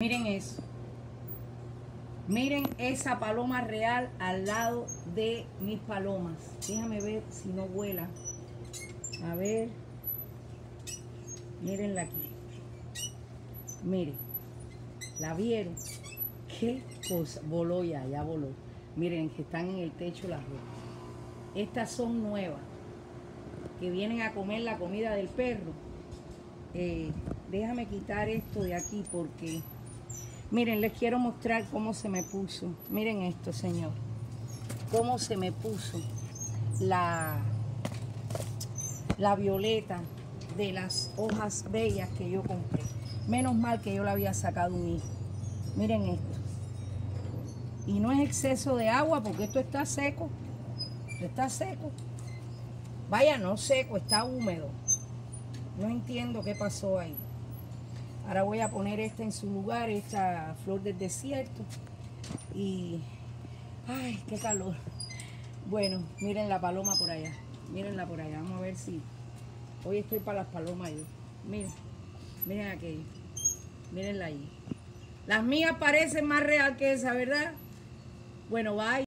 Miren eso. Miren esa paloma real al lado de mis palomas. Déjame ver si no vuela. A ver. Mírenla aquí. Miren. ¿La vieron? ¿Qué cosa? Voló ya, ya voló. Miren que están en el techo las dos. Estas son nuevas. Que vienen a comer la comida del perro. Eh, déjame quitar esto de aquí porque... Miren, les quiero mostrar cómo se me puso. Miren esto, señor. Cómo se me puso la, la violeta de las hojas bellas que yo compré. Menos mal que yo la había sacado un hijo. Miren esto. Y no es exceso de agua porque esto está seco. Esto está seco. Vaya, no seco, está húmedo. No entiendo qué pasó ahí. Ahora voy a poner esta en su lugar, esta flor del desierto. Y, ay, qué calor. Bueno, miren la paloma por allá. Mírenla por allá. Vamos a ver si... Hoy estoy para las palomas yo. Miren, miren aquello. Mírenla ahí. Las mías parecen más real que esa, ¿verdad? Bueno, bye.